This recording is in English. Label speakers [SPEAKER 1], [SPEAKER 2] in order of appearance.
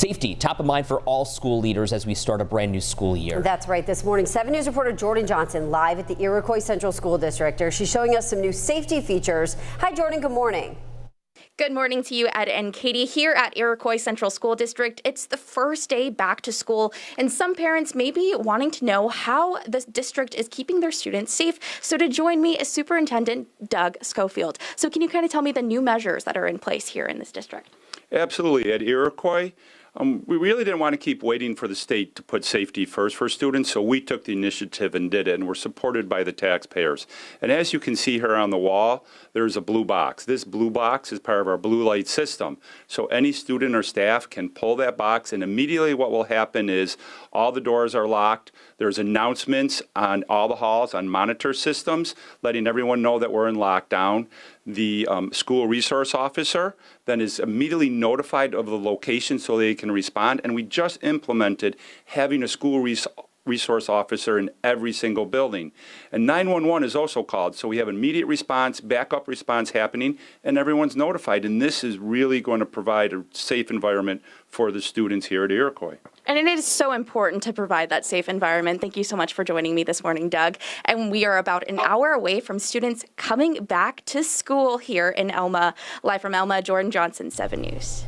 [SPEAKER 1] Safety, top of mind for all school leaders as we start a brand new school year.
[SPEAKER 2] That's right. This morning, 7 News reporter Jordan Johnson live at the Iroquois Central School District. She's showing us some new safety features. Hi, Jordan. Good morning.
[SPEAKER 3] Good morning to you, Ed and Katie. Here at Iroquois Central School District, it's the first day back to school, and some parents may be wanting to know how the district is keeping their students safe. So, to join me is Superintendent Doug Scofield. So, can you kind of tell me the new measures that are in place here in this district?
[SPEAKER 4] Absolutely. At Iroquois, um, we really didn't want to keep waiting for the state to put safety first for students, so we took the initiative and did it, and we're supported by the taxpayers. And as you can see here on the wall, there's a blue box. This blue box is part of our blue light system. So any student or staff can pull that box, and immediately what will happen is all the doors are locked. There's announcements on all the halls on monitor systems, letting everyone know that we're in lockdown. The um, school resource officer then is immediately notified of the location so they can respond. And we just implemented having a school resource resource officer in every single building. And 911 is also called, so we have immediate response, backup response happening, and everyone's notified. And this is really going to provide a safe environment for the students here at Iroquois.
[SPEAKER 3] And it is so important to provide that safe environment. Thank you so much for joining me this morning, Doug. And we are about an hour away from students coming back to school here in Elma. Live from Elma, Jordan Johnson, 7 News.